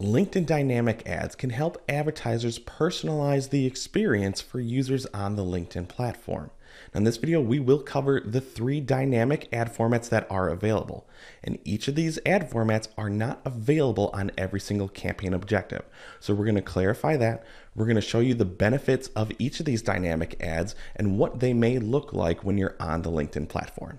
LinkedIn Dynamic Ads can help advertisers personalize the experience for users on the LinkedIn platform. In this video, we will cover the three dynamic ad formats that are available. And each of these ad formats are not available on every single campaign objective. So we're going to clarify that. We're going to show you the benefits of each of these dynamic ads and what they may look like when you're on the LinkedIn platform.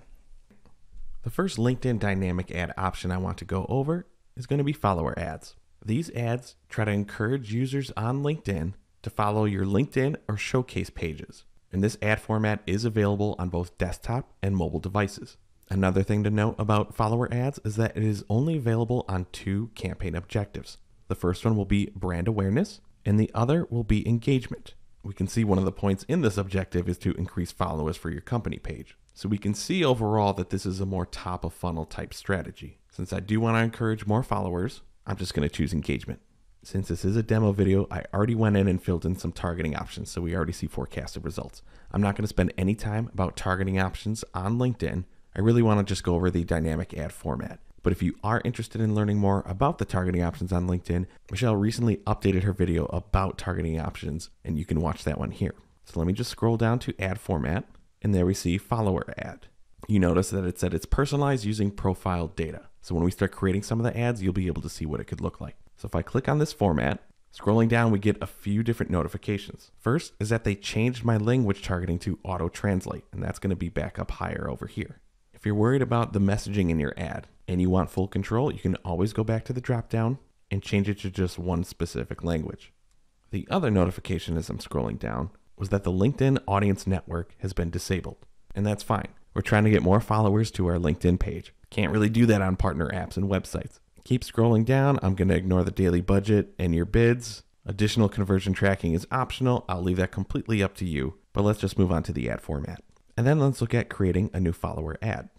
The first LinkedIn dynamic ad option I want to go over is going to be follower ads. These ads try to encourage users on LinkedIn to follow your LinkedIn or showcase pages. And this ad format is available on both desktop and mobile devices. Another thing to note about follower ads is that it is only available on two campaign objectives. The first one will be brand awareness, and the other will be engagement. We can see one of the points in this objective is to increase followers for your company page. So we can see overall that this is a more top of funnel type strategy. Since I do want to encourage more followers, I'm just going to choose engagement. Since this is a demo video, I already went in and filled in some targeting options, so we already see forecasted results. I'm not going to spend any time about targeting options on LinkedIn. I really want to just go over the dynamic ad format. But if you are interested in learning more about the targeting options on LinkedIn, Michelle recently updated her video about targeting options, and you can watch that one here. So let me just scroll down to ad format, and there we see follower ad. You notice that it said it's personalized using profile data. So when we start creating some of the ads, you'll be able to see what it could look like. So if I click on this format, scrolling down, we get a few different notifications. First is that they changed my language targeting to auto translate, and that's going to be back up higher over here. If you're worried about the messaging in your ad and you want full control, you can always go back to the dropdown and change it to just one specific language. The other notification as I'm scrolling down was that the LinkedIn Audience Network has been disabled, and that's fine. We're trying to get more followers to our LinkedIn page. Can't really do that on partner apps and websites. Keep scrolling down. I'm going to ignore the daily budget and your bids. Additional conversion tracking is optional. I'll leave that completely up to you, but let's just move on to the ad format. And then let's look at creating a new follower ad.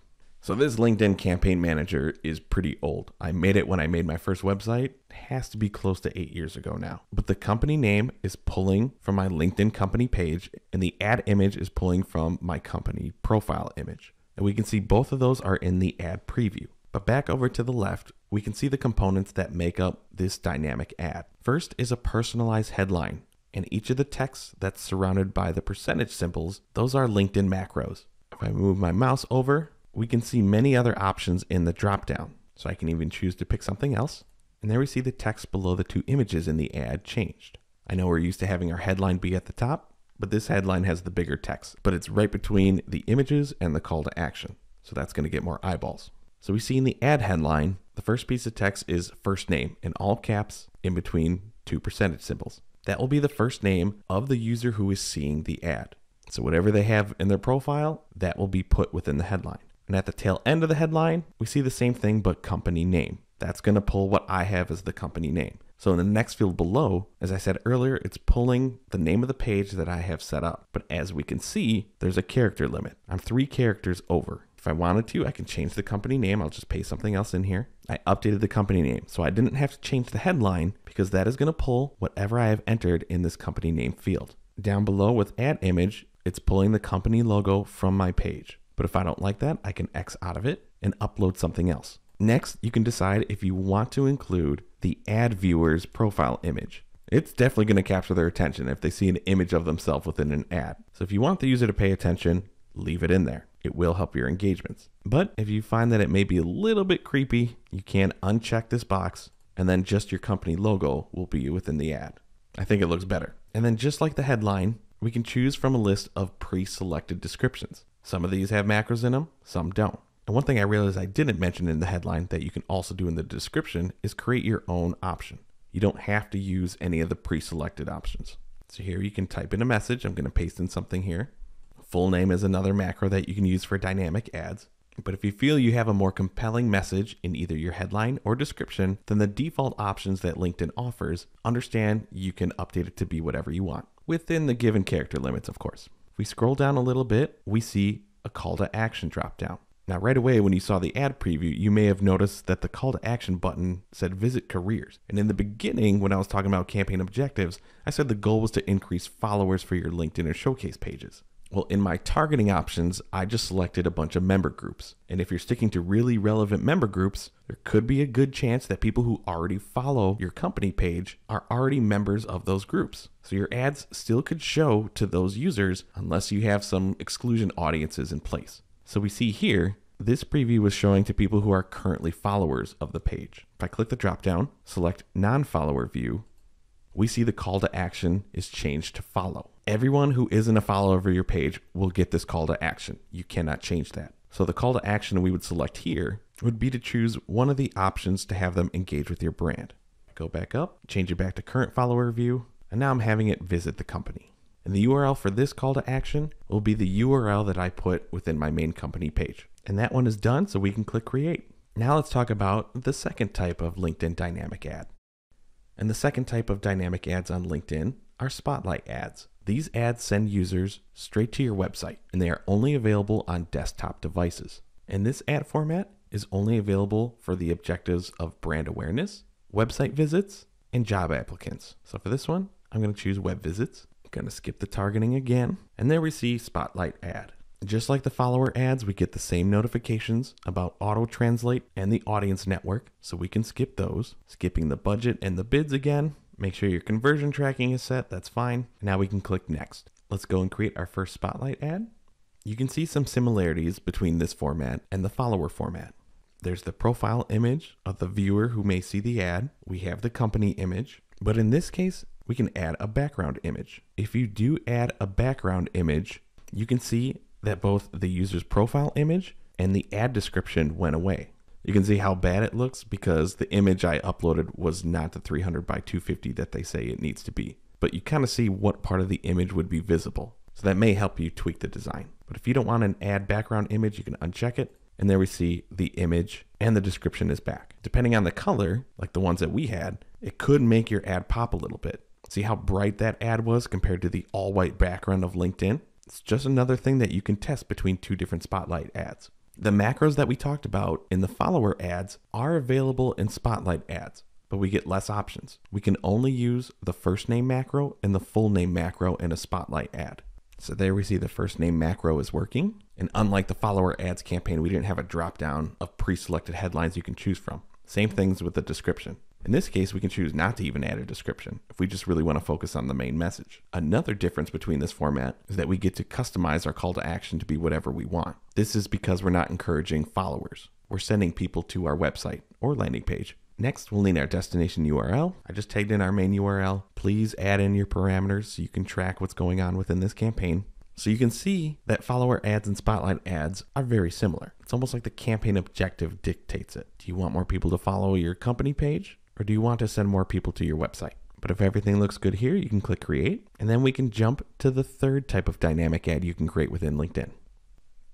So this LinkedIn campaign manager is pretty old. I made it when I made my first website. It has to be close to eight years ago now. But the company name is pulling from my LinkedIn company page and the ad image is pulling from my company profile image. And we can see both of those are in the ad preview. But back over to the left, we can see the components that make up this dynamic ad. First is a personalized headline. And each of the texts that's surrounded by the percentage symbols, those are LinkedIn macros. If I move my mouse over, we can see many other options in the dropdown. So I can even choose to pick something else. And there we see the text below the two images in the ad changed. I know we're used to having our headline be at the top, but this headline has the bigger text, but it's right between the images and the call to action. So that's going to get more eyeballs. So we see in the ad headline, the first piece of text is first name in all caps in between two percentage symbols. That will be the first name of the user who is seeing the ad. So whatever they have in their profile, that will be put within the headline. And at the tail end of the headline, we see the same thing but company name. That's going to pull what I have as the company name. So in the next field below, as I said earlier, it's pulling the name of the page that I have set up. But as we can see, there's a character limit. I'm three characters over. If I wanted to, I can change the company name. I'll just paste something else in here. I updated the company name, so I didn't have to change the headline because that is going to pull whatever I have entered in this company name field. Down below with add image, it's pulling the company logo from my page. But if I don't like that, I can X out of it and upload something else. Next, you can decide if you want to include the ad viewer's profile image. It's definitely going to capture their attention if they see an image of themselves within an ad. So if you want the user to pay attention, leave it in there. It will help your engagements. But if you find that it may be a little bit creepy, you can uncheck this box and then just your company logo will be within the ad. I think it looks better. And then just like the headline, we can choose from a list of pre-selected descriptions. Some of these have macros in them, some don't. And one thing I realized I didn't mention in the headline that you can also do in the description is create your own option. You don't have to use any of the pre-selected options. So here you can type in a message. I'm going to paste in something here. Full name is another macro that you can use for dynamic ads. But if you feel you have a more compelling message in either your headline or description than the default options that LinkedIn offers, understand you can update it to be whatever you want, within the given character limits, of course we scroll down a little bit, we see a call to action drop down. Now, right away, when you saw the ad preview, you may have noticed that the call to action button said visit careers. And in the beginning, when I was talking about campaign objectives, I said the goal was to increase followers for your LinkedIn or showcase pages. Well, in my targeting options, I just selected a bunch of member groups. And if you're sticking to really relevant member groups, there could be a good chance that people who already follow your company page are already members of those groups. So your ads still could show to those users unless you have some exclusion audiences in place. So we see here, this preview was showing to people who are currently followers of the page. If I click the drop down, select non follower view, we see the call to action is changed to follow. Everyone who isn't a follower of your page will get this call to action. You cannot change that. So the call to action we would select here would be to choose one of the options to have them engage with your brand. Go back up, change it back to current follower view, and now I'm having it visit the company. And the URL for this call to action will be the URL that I put within my main company page. And that one is done, so we can click create. Now let's talk about the second type of LinkedIn dynamic ad. And the second type of dynamic ads on LinkedIn are spotlight ads. These ads send users straight to your website, and they are only available on desktop devices. And this ad format is only available for the objectives of brand awareness, website visits, and job applicants. So for this one, I'm going to choose web visits. I'm going to skip the targeting again, and there we see spotlight ad. Just like the follower ads, we get the same notifications about auto translate and the audience network, so we can skip those. Skipping the budget and the bids again. Make sure your conversion tracking is set, that's fine. Now we can click next. Let's go and create our first spotlight ad. You can see some similarities between this format and the follower format. There's the profile image of the viewer who may see the ad. We have the company image, but in this case, we can add a background image. If you do add a background image, you can see that both the user's profile image and the ad description went away. You can see how bad it looks because the image I uploaded was not the 300 by 250 that they say it needs to be. But you kind of see what part of the image would be visible. So that may help you tweak the design. But if you don't want an ad background image, you can uncheck it. And there we see the image and the description is back. Depending on the color, like the ones that we had, it could make your ad pop a little bit. See how bright that ad was compared to the all white background of LinkedIn? It's just another thing that you can test between two different Spotlight ads. The macros that we talked about in the follower ads are available in Spotlight ads, but we get less options. We can only use the first name macro and the full name macro in a Spotlight ad. So there we see the first name macro is working. And unlike the follower ads campaign, we didn't have a drop down of pre selected headlines you can choose from. Same things with the description. In this case, we can choose not to even add a description if we just really want to focus on the main message. Another difference between this format is that we get to customize our call to action to be whatever we want. This is because we're not encouraging followers. We're sending people to our website or landing page. Next, we'll need our destination URL. I just tagged in our main URL. Please add in your parameters so you can track what's going on within this campaign. So you can see that follower ads and spotlight ads are very similar. It's almost like the campaign objective dictates it. Do you want more people to follow your company page? Or do you want to send more people to your website? But if everything looks good here, you can click create, and then we can jump to the third type of dynamic ad you can create within LinkedIn.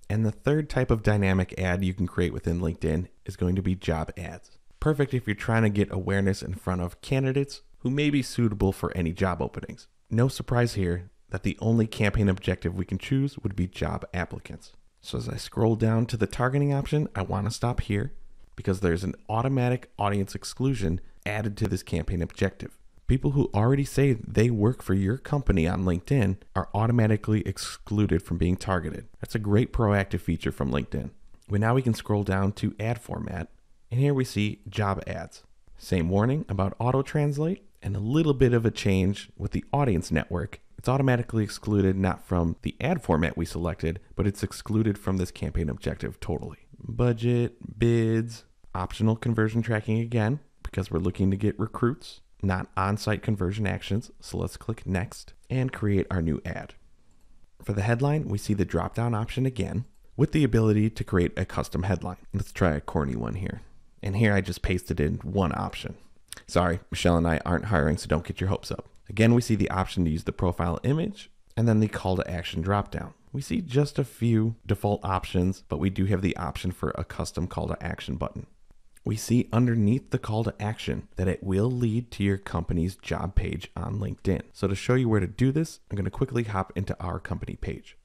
And the third type of dynamic ad you can create within LinkedIn is going to be job ads. Perfect if you're trying to get awareness in front of candidates who may be suitable for any job openings. No surprise here that the only campaign objective we can choose would be job applicants. So as I scroll down to the targeting option, I want to stop here because there's an automatic audience exclusion added to this campaign objective. People who already say they work for your company on LinkedIn are automatically excluded from being targeted. That's a great proactive feature from LinkedIn. But now we can scroll down to ad format, and here we see job ads. Same warning about auto translate, and a little bit of a change with the audience network. It's automatically excluded not from the ad format we selected, but it's excluded from this campaign objective totally. Budget, bids, optional conversion tracking again, because we're looking to get recruits, not on site conversion actions. So let's click next and create our new ad. For the headline, we see the drop down option again with the ability to create a custom headline. Let's try a corny one here. And here I just pasted in one option. Sorry, Michelle and I aren't hiring, so don't get your hopes up. Again, we see the option to use the profile image and then the call to action drop down. We see just a few default options, but we do have the option for a custom call to action button we see underneath the call to action that it will lead to your company's job page on LinkedIn. So to show you where to do this, I'm going to quickly hop into our company page.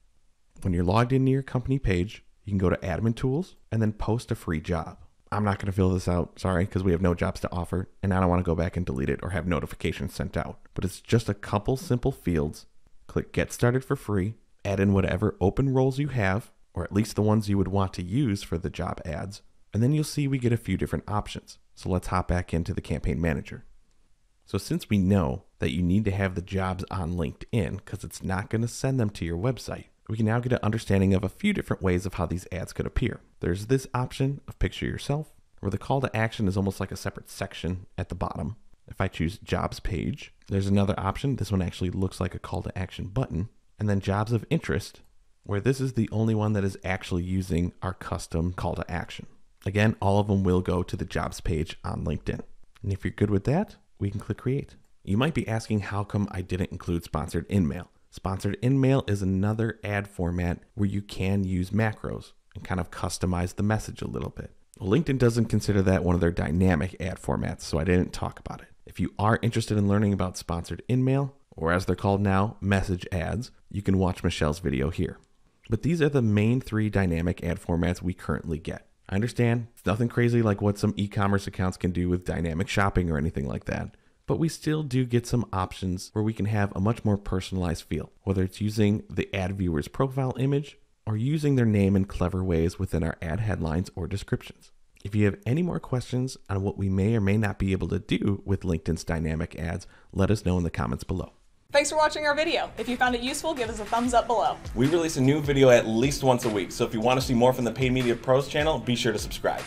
When you're logged into your company page, you can go to admin tools and then post a free job. I'm not going to fill this out, sorry, because we have no jobs to offer, and I don't want to go back and delete it or have notifications sent out. But it's just a couple simple fields. Click Get Started for free, add in whatever open roles you have, or at least the ones you would want to use for the job ads, and then you'll see we get a few different options. So let's hop back into the campaign manager. So since we know that you need to have the jobs on LinkedIn because it's not going to send them to your website, we can now get an understanding of a few different ways of how these ads could appear. There's this option of picture yourself, where the call to action is almost like a separate section at the bottom. If I choose jobs page, there's another option. This one actually looks like a call to action button. And then jobs of interest, where this is the only one that is actually using our custom call to action. Again, all of them will go to the jobs page on LinkedIn. And if you're good with that, we can click create. You might be asking how come I didn't include sponsored InMail. Sponsored InMail is another ad format where you can use macros and kind of customize the message a little bit. LinkedIn doesn't consider that one of their dynamic ad formats, so I didn't talk about it. If you are interested in learning about sponsored InMail, or as they're called now, message ads, you can watch Michelle's video here. But these are the main three dynamic ad formats we currently get. I understand it's nothing crazy like what some e commerce accounts can do with dynamic shopping or anything like that but we still do get some options where we can have a much more personalized feel, whether it's using the ad viewer's profile image or using their name in clever ways within our ad headlines or descriptions. If you have any more questions on what we may or may not be able to do with LinkedIn's dynamic ads, let us know in the comments below. Thanks for watching our video. If you found it useful, give us a thumbs up below. We release a new video at least once a week, so if you want to see more from the Paid Media Pros channel, be sure to subscribe.